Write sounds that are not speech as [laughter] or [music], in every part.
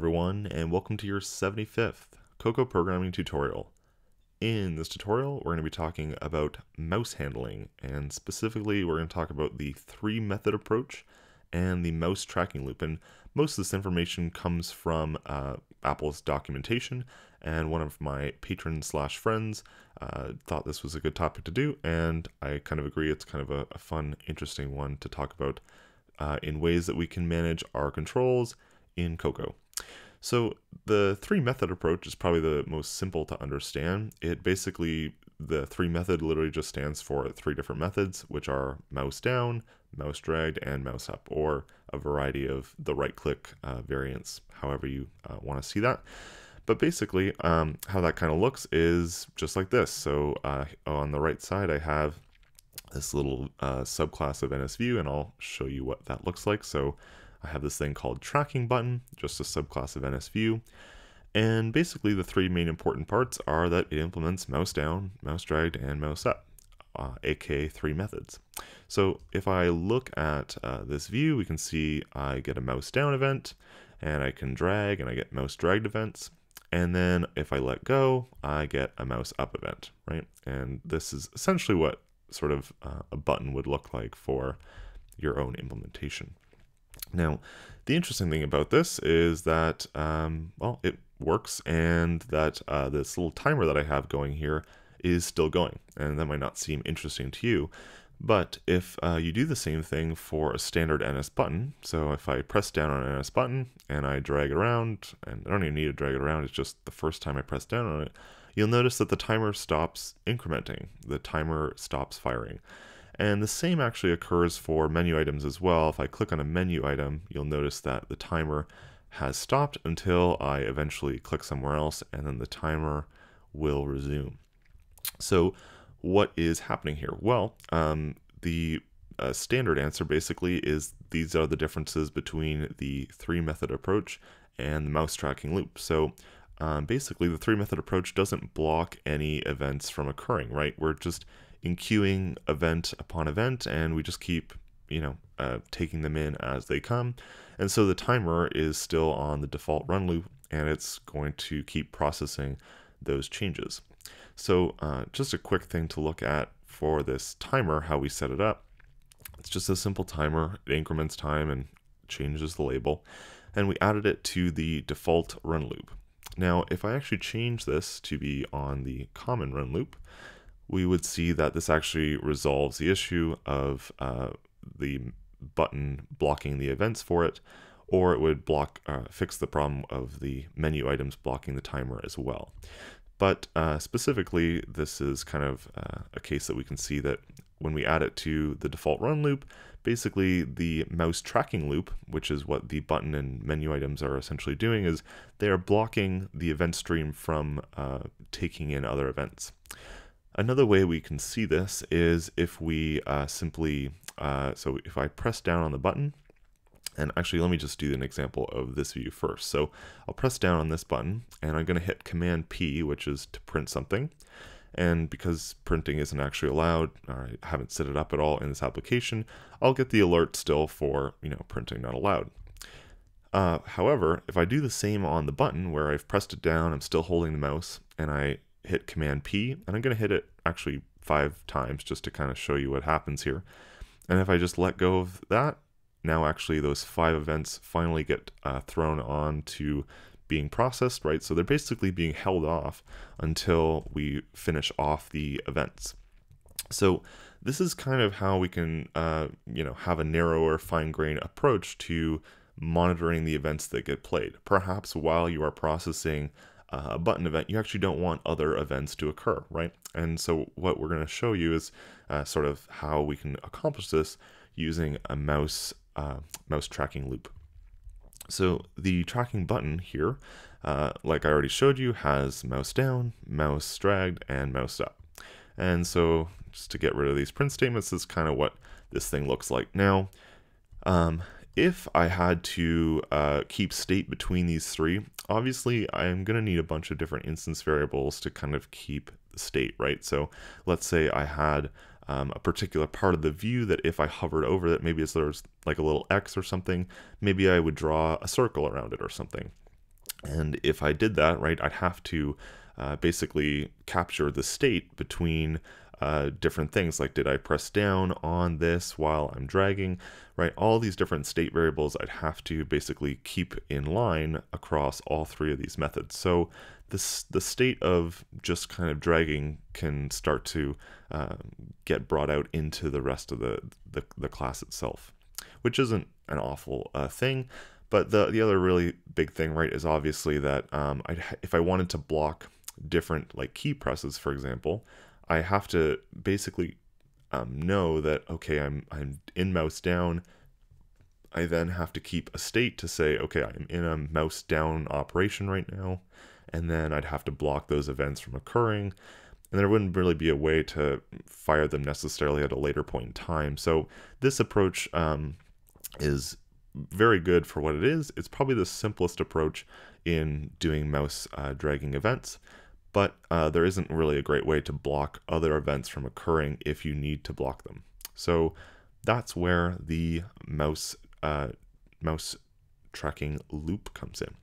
everyone, and welcome to your 75th Cocoa programming tutorial. In this tutorial, we're going to be talking about mouse handling, and specifically, we're going to talk about the three method approach and the mouse tracking loop. And most of this information comes from uh, Apple's documentation, and one of my patrons slash friends uh, thought this was a good topic to do, and I kind of agree. It's kind of a, a fun, interesting one to talk about uh, in ways that we can manage our controls in Cocoa. So the three method approach is probably the most simple to understand. It basically, the three method literally just stands for three different methods, which are mouse down, mouse dragged, and mouse up, or a variety of the right click uh, variants, however you uh, want to see that. But basically, um, how that kind of looks is just like this. So uh, on the right side, I have this little uh, subclass of NSView, and I'll show you what that looks like. So I have this thing called tracking button, just a subclass of NSView. And basically the three main important parts are that it implements mouse down, mouse dragged, and mouse up, uh, aka three methods. So if I look at uh, this view, we can see I get a mouse down event, and I can drag, and I get mouse dragged events. And then if I let go, I get a mouse up event, right? And this is essentially what sort of uh, a button would look like for your own implementation. Now, the interesting thing about this is that, um, well, it works and that uh, this little timer that I have going here is still going. And that might not seem interesting to you. But if uh, you do the same thing for a standard NSButton, so if I press down on an NSButton and I drag it around, and I don't even need to drag it around, it's just the first time I press down on it, you'll notice that the timer stops incrementing. The timer stops firing. And the same actually occurs for menu items as well. If I click on a menu item, you'll notice that the timer has stopped until I eventually click somewhere else and then the timer will resume. So what is happening here? Well, um, the uh, standard answer basically is these are the differences between the three method approach and the mouse tracking loop. So um, basically the three method approach doesn't block any events from occurring, right? We're just in queuing event upon event, and we just keep, you know, uh, taking them in as they come. And so the timer is still on the default run loop, and it's going to keep processing those changes. So uh, just a quick thing to look at for this timer, how we set it up. It's just a simple timer. It increments time and changes the label. And we added it to the default run loop. Now, if I actually change this to be on the common run loop, we would see that this actually resolves the issue of uh, the button blocking the events for it, or it would block uh, fix the problem of the menu items blocking the timer as well. But uh, specifically, this is kind of uh, a case that we can see that when we add it to the default run loop, basically the mouse tracking loop, which is what the button and menu items are essentially doing, is they are blocking the event stream from uh, taking in other events. Another way we can see this is if we uh, simply, uh, so if I press down on the button, and actually let me just do an example of this view first. So I'll press down on this button and I'm going to hit Command P, which is to print something. And because printing isn't actually allowed, I haven't set it up at all in this application, I'll get the alert still for, you know, printing not allowed. Uh, however, if I do the same on the button where I've pressed it down, I'm still holding the mouse, and I hit Command P, and I'm going to hit it actually five times just to kind of show you what happens here. And if I just let go of that, now actually those five events finally get uh, thrown on to being processed, right? So they're basically being held off until we finish off the events. So this is kind of how we can, uh, you know, have a narrower, fine-grained approach to monitoring the events that get played. Perhaps while you are processing a button event, you actually don't want other events to occur, right? And so what we're going to show you is uh, sort of how we can accomplish this using a mouse uh, mouse tracking loop. So the tracking button here, uh, like I already showed you, has mouse down, mouse dragged, and mouse up. And so just to get rid of these print statements, is kind of what this thing looks like. Now, um, if I had to uh, keep state between these three, obviously I'm going to need a bunch of different instance variables to kind of keep the state, right? So let's say I had um, a particular part of the view that if I hovered over it, maybe there's like a little X or something, maybe I would draw a circle around it or something. And if I did that, right, I'd have to uh, basically capture the state between uh, different things like did I press down on this while I'm dragging, right? All these different state variables I'd have to basically keep in line across all three of these methods. So this the state of just kind of dragging can start to uh, get brought out into the rest of the, the, the class itself, which isn't an awful uh, thing. But the the other really big thing, right, is obviously that um, if I wanted to block different like key presses, for example, I have to basically um, know that okay, I'm I'm in mouse down. I then have to keep a state to say, okay, I'm in a mouse down operation right now, and then I'd have to block those events from occurring. And there wouldn't really be a way to fire them necessarily at a later point in time. So this approach um, is very good for what it is. It's probably the simplest approach in doing mouse uh, dragging events but uh, there isn't really a great way to block other events from occurring if you need to block them. So that's where the mouse uh, mouse tracking loop comes in.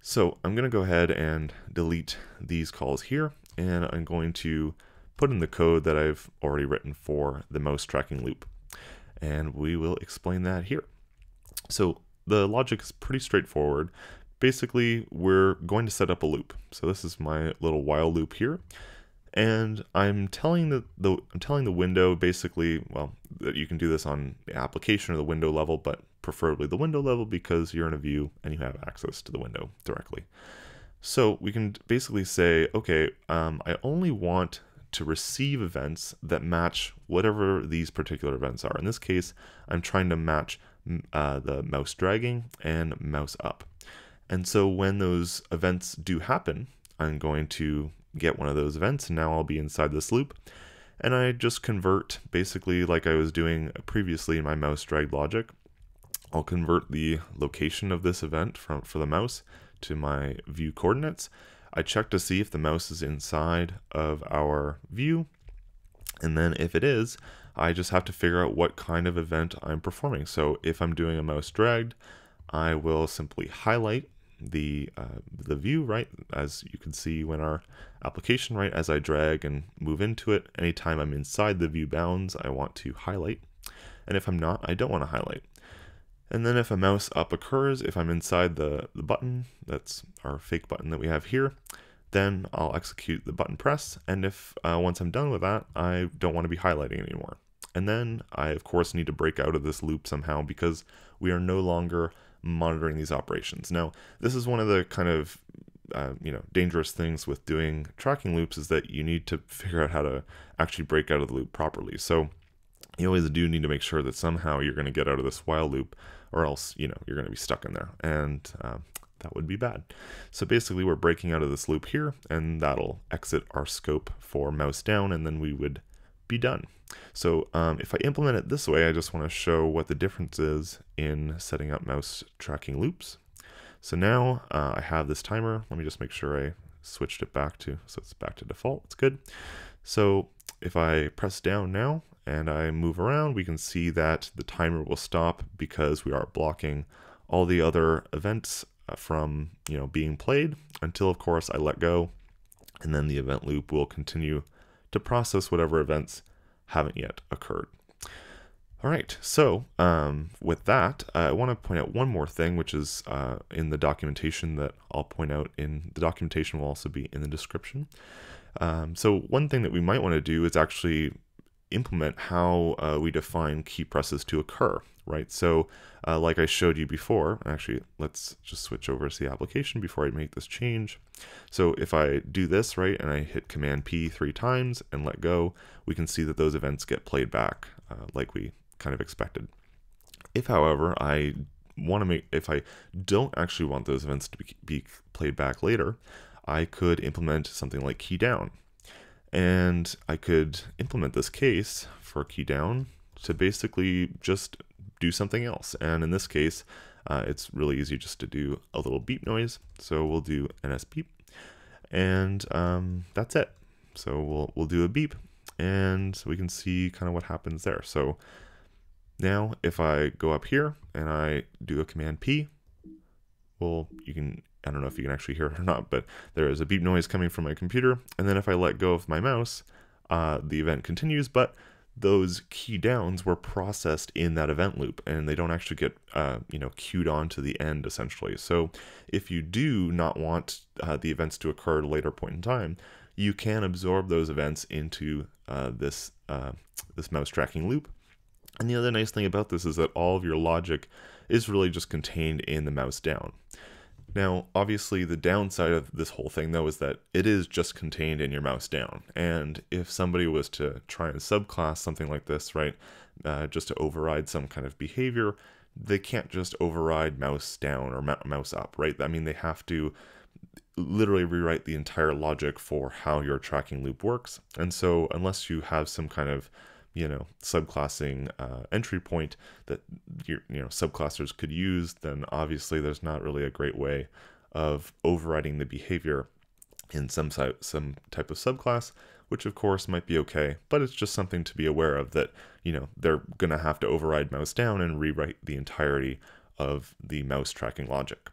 So I'm going to go ahead and delete these calls here, and I'm going to put in the code that I've already written for the mouse tracking loop. And we will explain that here. So the logic is pretty straightforward basically we're going to set up a loop. So this is my little while loop here. And I'm telling the, the I'm telling the window basically, well, that you can do this on the application or the window level, but preferably the window level because you're in a view and you have access to the window directly. So we can basically say, okay, um, I only want to receive events that match whatever these particular events are. In this case, I'm trying to match uh, the mouse dragging and mouse up. And so when those events do happen, I'm going to get one of those events and now I'll be inside this loop. And I just convert basically like I was doing previously in my mouse drag logic. I'll convert the location of this event from for the mouse to my view coordinates. I check to see if the mouse is inside of our view. And then if it is, I just have to figure out what kind of event I'm performing. So if I'm doing a mouse dragged, I will simply highlight the uh, the view right as you can see when our application right as I drag and move into it. Anytime I'm inside the view bounds I want to highlight. And if I'm not I don't want to highlight. And then if a mouse up occurs if I'm inside the, the button that's our fake button that we have here then I'll execute the button press. And if uh, once I'm done with that I don't want to be highlighting anymore. And then I of course need to break out of this loop somehow because we are no longer monitoring these operations. Now, this is one of the kind of uh, you know dangerous things with doing tracking loops is that you need to [laughs] figure out how to actually break out of the loop properly. So you always do need to make sure that somehow you're going to get out of this while loop, or else you know you're going to be stuck in there, and uh, that would be bad. So basically, we're breaking out of this loop here, and that'll exit our scope for mouse down, and then we would be done. So um, if I implement it this way, I just want to show what the difference is in setting up mouse tracking loops. So now uh, I have this timer. Let me just make sure I switched it back to, so it's back to default. It's good. So if I press down now and I move around, we can see that the timer will stop because we are blocking all the other events uh, from you know being played until of course I let go and then the event loop will continue to process whatever events haven't yet occurred. All right, so um, with that, I want to point out one more thing, which is uh, in the documentation that I'll point out in the documentation will also be in the description. Um, so one thing that we might want to do is actually implement how uh, we define key presses to occur, right? So uh, like I showed you before, actually, let's just switch over to the application before I make this change. So if I do this, right, and I hit Command P three times and let go, we can see that those events get played back uh, like we kind of expected. If, however, I want to make, if I don't actually want those events to be, be played back later, I could implement something like key down. And I could implement this case for key down to basically just do something else. And in this case, uh, it's really easy just to do a little beep noise. So we'll do ns beep, and um, that's it. So we'll we'll do a beep, and we can see kind of what happens there. So now if I go up here and I do a command P, well, you can, I don't know if you can actually hear it or not, but there is a beep noise coming from my computer. And then if I let go of my mouse, uh, the event continues, but those key downs were processed in that event loop and they don't actually get uh, you know queued on to the end essentially. So if you do not want uh, the events to occur at a later point in time you can absorb those events into uh, this uh, this mouse tracking loop. And the other nice thing about this is that all of your logic is really just contained in the mouse down now, obviously, the downside of this whole thing, though, is that it is just contained in your mouse down. And if somebody was to try and subclass something like this, right, uh, just to override some kind of behavior, they can't just override mouse down or mouse up, right? I mean, they have to literally rewrite the entire logic for how your tracking loop works. And so, unless you have some kind of you know subclassing uh, entry point that your you know subclassers could use, then obviously there's not really a great way of overriding the behavior in some some type of subclass, which of course might be okay, but it's just something to be aware of that you know they're gonna have to override mouse down and rewrite the entirety of the mouse tracking logic.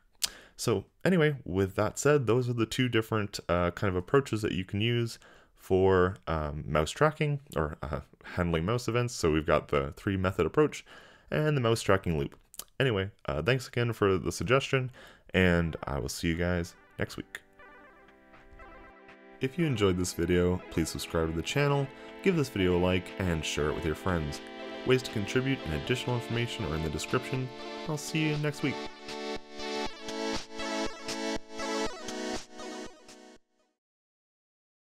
So anyway, with that said, those are the two different uh, kind of approaches that you can use for um, mouse tracking or uh, handling mouse events. So we've got the three method approach and the mouse tracking loop. Anyway, uh, thanks again for the suggestion, and I will see you guys next week. If you enjoyed this video, please subscribe to the channel, give this video a like, and share it with your friends. Ways to contribute and additional information are in the description. I'll see you next week.